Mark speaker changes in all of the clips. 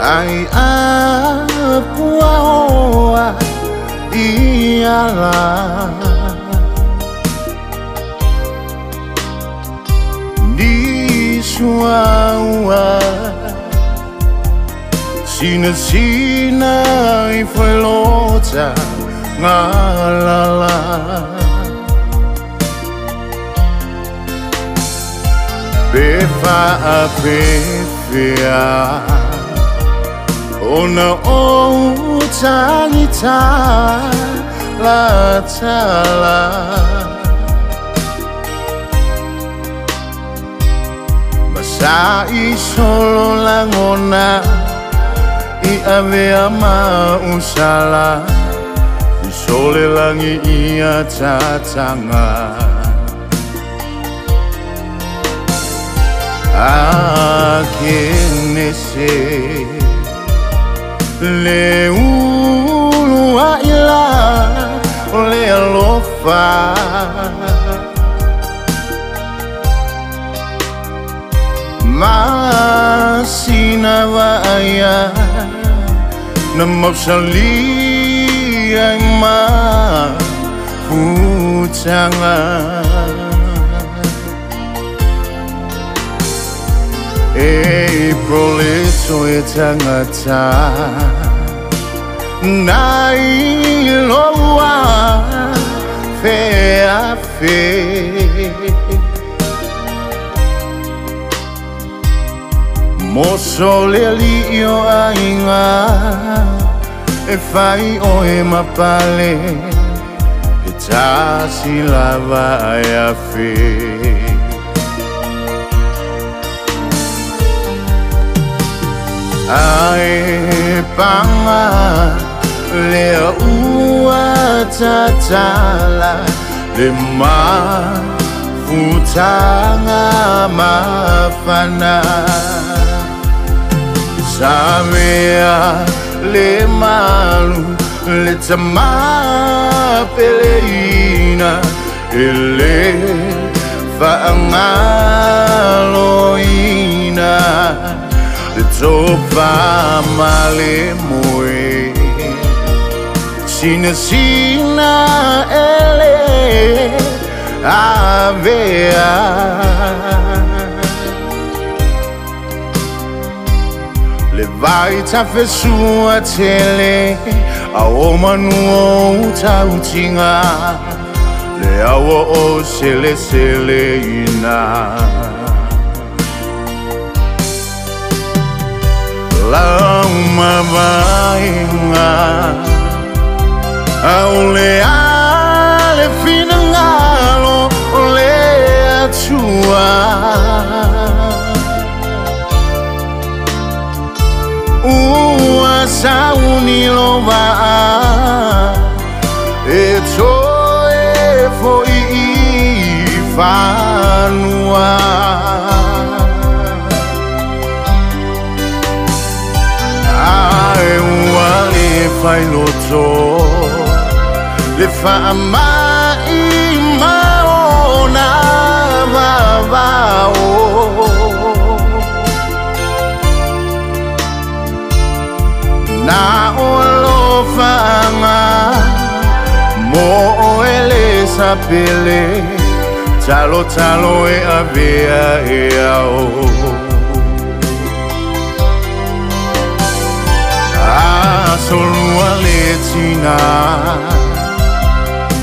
Speaker 1: ai apua oa iala di suaua sina sina i felota ngalala Befa a pefea Ona o tangita la tala Masai solo langona I avea ma usala I sole langi ia tatanga Akenese Le ulu a ila Le alofa Masina vaya Na mausali ang maputangan April ito e tangata Nailoa fe a fe Mosole li io ainga E fai o e mapale E tasi lava e a fe Ai panga le ua tatala le ma futanga mafana. Samea le malu le tama peleina ele faangaloina sopa malemue Sina sina ele avea. Levai ta fesua tele A oma nuo tautinga Le awa o sele sele ina. a un leale finale le sua. Ua sa unilo va e ciò e foi fanu fama e maona vavao na olofama mo ele sapele talo talo e avea eao Solo a letina.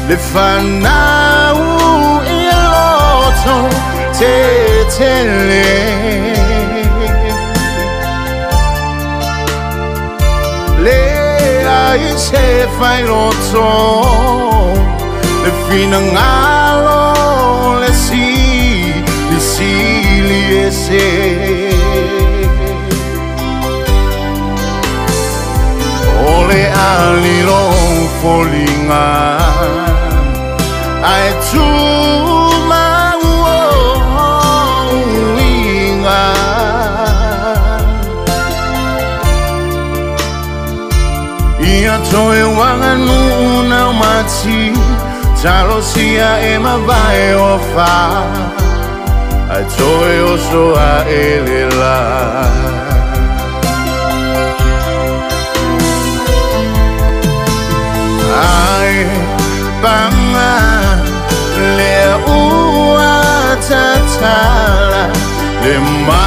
Speaker 1: לפניו הוא העלה אותו תתלם. לאי שפעל אותו לפי נגלו לסי לסי ליסי Ole aliro folingai zuma uinga iatoe wanganuna umati talosia emavae ofa atoe oso aelela Bye. Le ma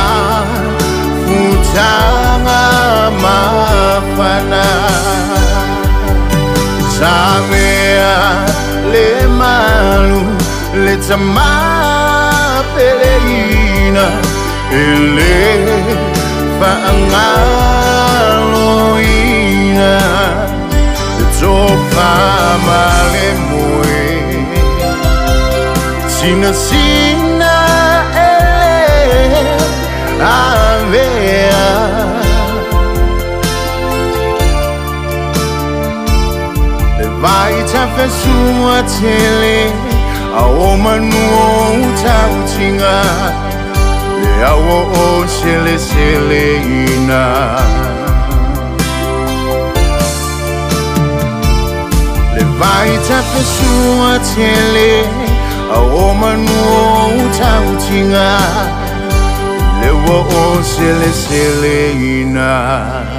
Speaker 1: futanga mafana. Samea le malu le tama peleina ele faangaloina le topa versuger tele Aomanu utautinga Leawo o sele sele ina. Levaita versuger tele Aomanu le wo o sele sele ina.